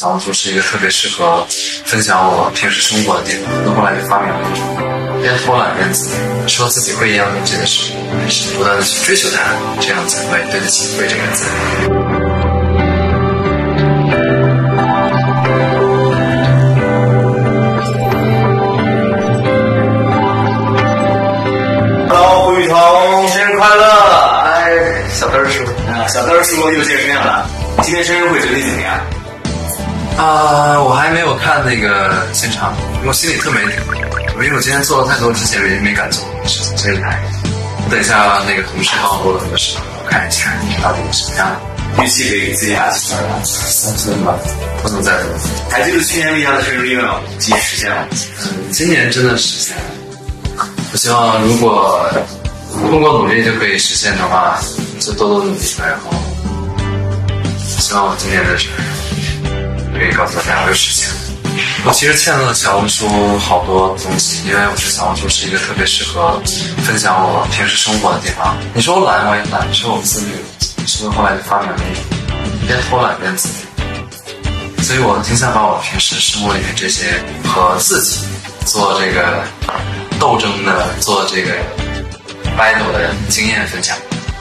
小红书是一个特别适合分享我平时生活的地方。那后来就发明了一种边偷懒边自律，说自己会一样东西的时候，还是不断的去追求它，这样才会对得起“会”这个字。哈喽胡雨桐，生日快乐！哎，小灯儿叔啊，小灯叔又见面了。今天生日会准备怎么样？啊，我还没有看那个现场，我心里特没底，因为我今天做了太多之前没没敢做的事情，所以还等一下那个同事帮我录了很多视频，我看一下到底是什么样。预期可以给自己打几分啊？三分吧，不能再多。还记得去年立下的生日愿望，今年实现了。嗯，今年真的实现了。我希望如果通过努力就可以实现的话，就多多努力吧。然后，希望我今年的生日可以告诉大家我有事情。我其实欠了小红书好多东西，因为我觉得小红书是一个特别适合分享我平时生活的地方。你说我懒，我也懒；你说我自律，所以后来就发明了一种边偷懒边自律。所以我挺想把我平时生活里面这些和自己做这个斗争的、做这个 battle 的经验分享。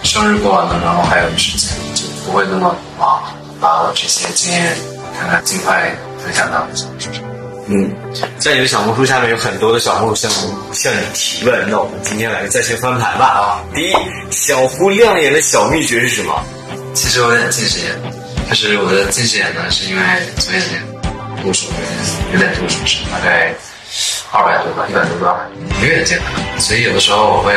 生日过完了，然后还有时间，就不会那么忙，把我这些经验看看尽快分享到小红书上。嗯，在你的小红书下面有很多的小红书向向你提问，那我们今天来个在线翻盘吧啊！第一，小胡亮眼的小秘诀是什么？其实我有点近视眼，就是我的近视眼呢，是因为左眼睛度数有点有点度数是大概二百多吧，一百多到二百，有点健康，所以有的时候我会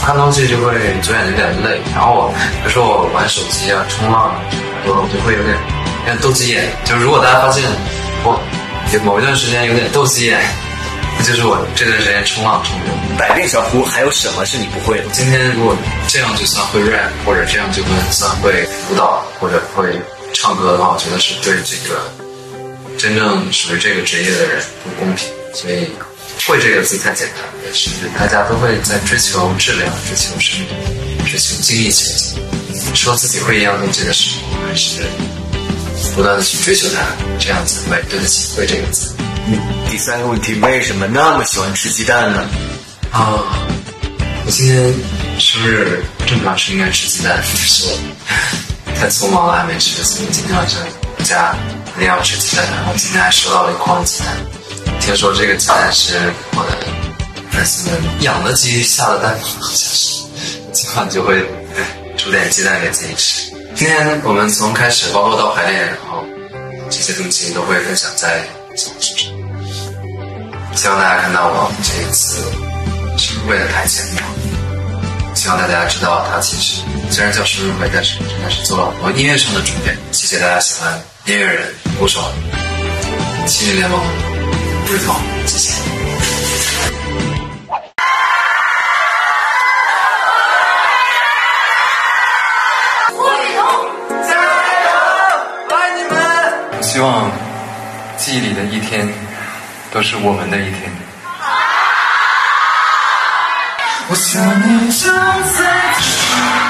看东西就会左眼睛有点累，然后我比如说我玩手机啊、冲浪啊，我我就会有点有斗鸡眼，就是如果大家发现我有某一段时间有点斗鸡眼，那就是我这段时间冲浪冲的。百变小胡还有什么是你不会的？今天如果这样就算会 rap，或者这样就算会舞蹈，或者会唱歌的话，我觉得是对这个真正属于这个职业的人不公平。所以“会”这个字太简单了，是大家都会在追求质量、追求生命、追求精益求精。说自己会一样东西的时候，还是不断的去追求它，这样子会对得起“会”这个字。嗯，第三个问题，为什么那么喜欢吃鸡蛋呢？啊，我今天生日正常是应该吃鸡蛋，但是我太匆忙了还没吃，所以今天晚上回家一定要吃鸡蛋。然后今天还收到了一筐鸡蛋，听说这个鸡蛋是我的粉丝们养的鸡下的蛋，好像是，今晚就会煮点鸡蛋给自己吃。今天我们从开始包括到排练，然后这些东西都会分享在小红书上。希望大家看到我这一次生日会的台前面。希望大家知道，他其实虽然叫生日会，但是真的是做了很多音乐上的准备。谢谢大家喜欢音乐人、鼓手、七人联盟、日头，谢谢。希望记忆里的一天都是我们的一天。我想你正在。